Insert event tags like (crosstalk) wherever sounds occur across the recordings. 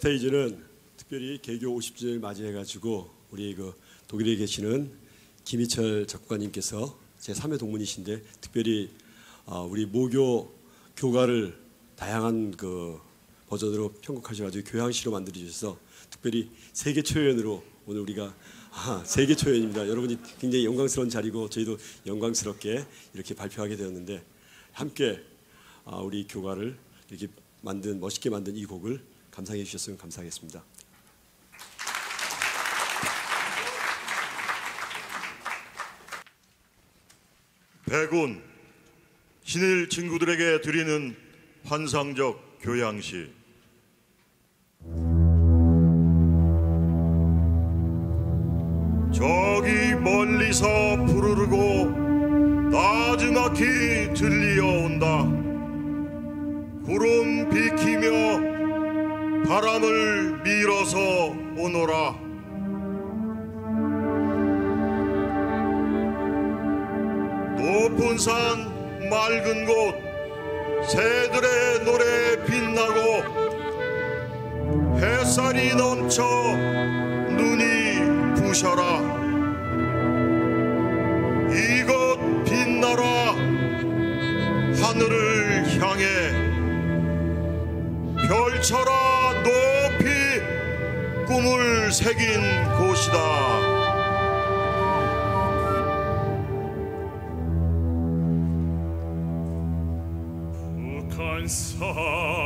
스테이지는 특별히 개교 50주년을 맞이해가지고 우리 그 독일에 계시는 김희철 작곡가님께서 제 3회 동문이신데 특별히 어, 우리 모교 교가를 다양한 그 버전으로 편곡하셔가지고 교향시로 만들어 주셔서 특별히 세계 초연으로 오늘 우리가 아, 세계 초연입니다. 여러분이 굉장히 영광스러운 자리고 저희도 영광스럽게 이렇게 발표하게 되었는데 함께 아, 우리 교가를 이렇게 만든 멋있게 만든 이 곡을 감상해 주셨으면 감사하겠습니다. 백운 신일 친구들에게 드리는 환상적 교양시 저기 멀리서 푸르르고 나지막히 들리어온다 구름 비키며 바람을 밀어서 오너라. 높은 산 맑은 곳 새들의 노래 빛나고 햇살이 넘쳐 눈이 부셔라 새긴 곳이다. 북한산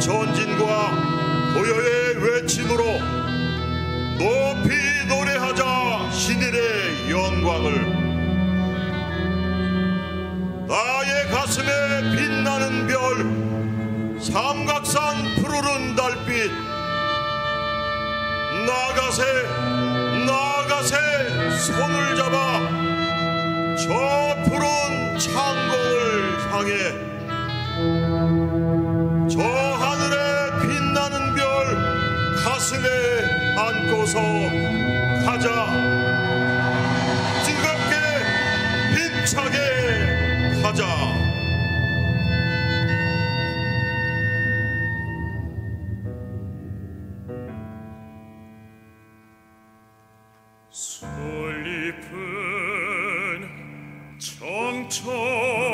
전진과 고요의 외침으로 높이 노래하자 신일의 영광을. 나의 가슴에 빛나는 별 삼각산 푸르른 달빛. 나가세 나가세 손을 잡아 저 푸른 창공을 향해 저 하늘에 빛나는 별 가슴에 안고서 가자. 즐겁게 힘차게 가자. 솔잎은 정처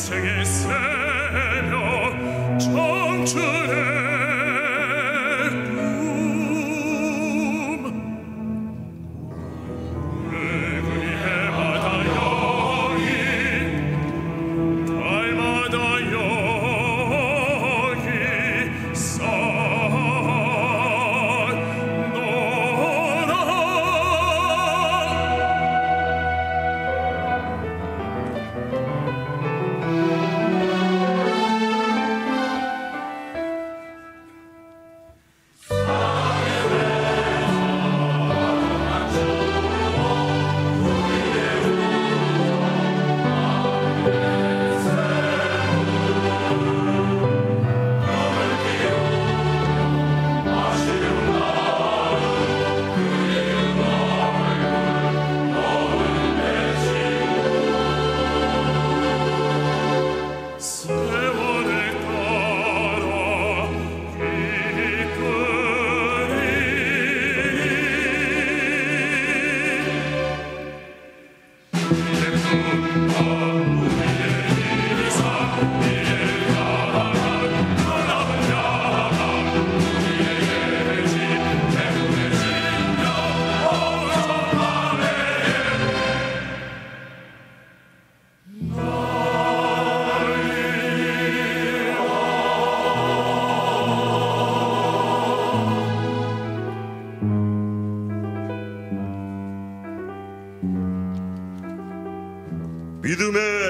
Ecce Geseno, ciò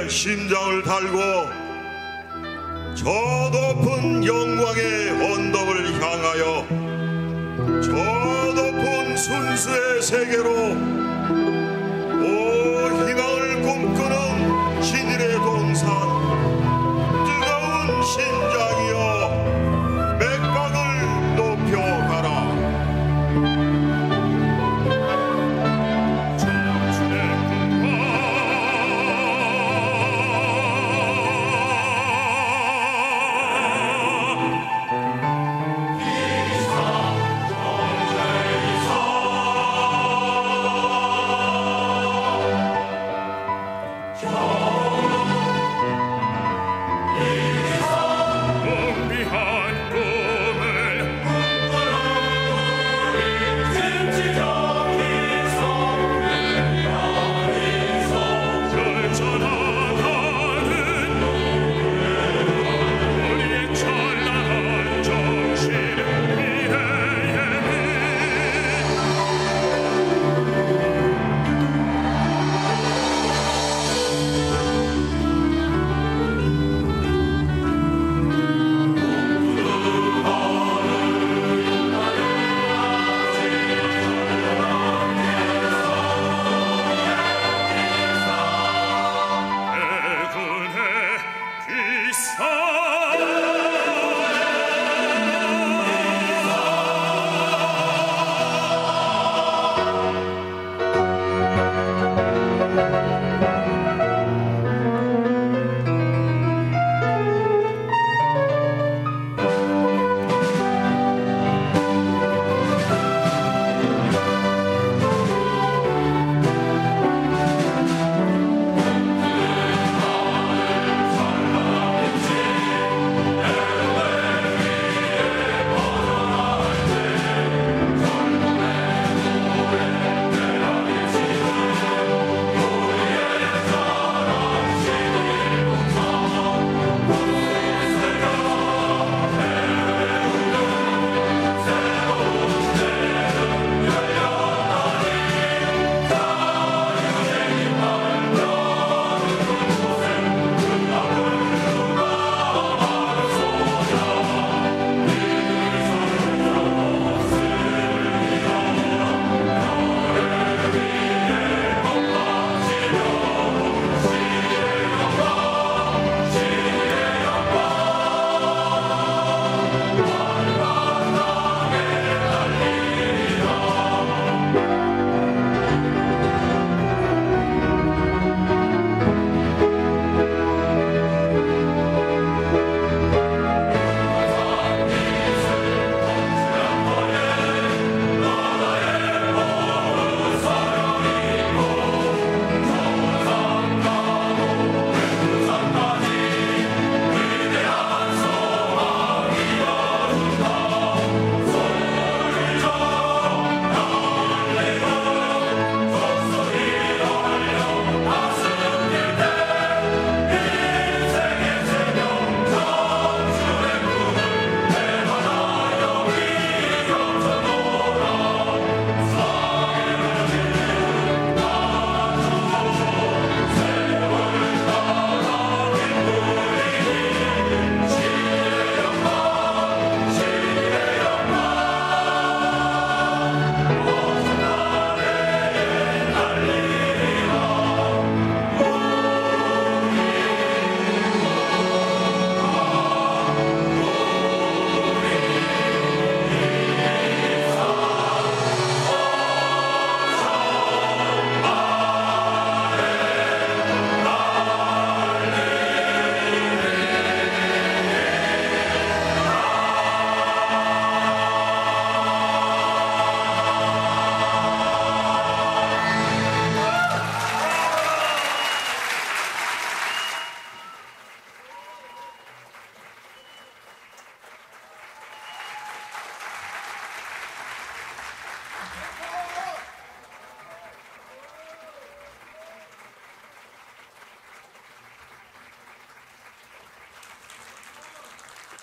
심장을 달고 저 높은 영광의 언덕을 향하여 저 높은 순수의 세계로 오.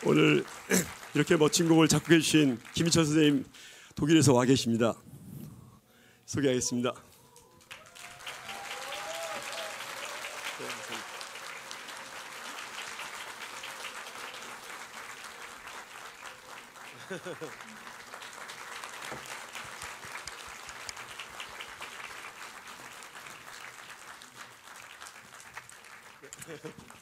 오늘 (clears throat) 이렇게 멋진 곡을 작곡해 주신 김희철 선생님 독일에서 와 계십니다. 소개하겠습니다. (laughs)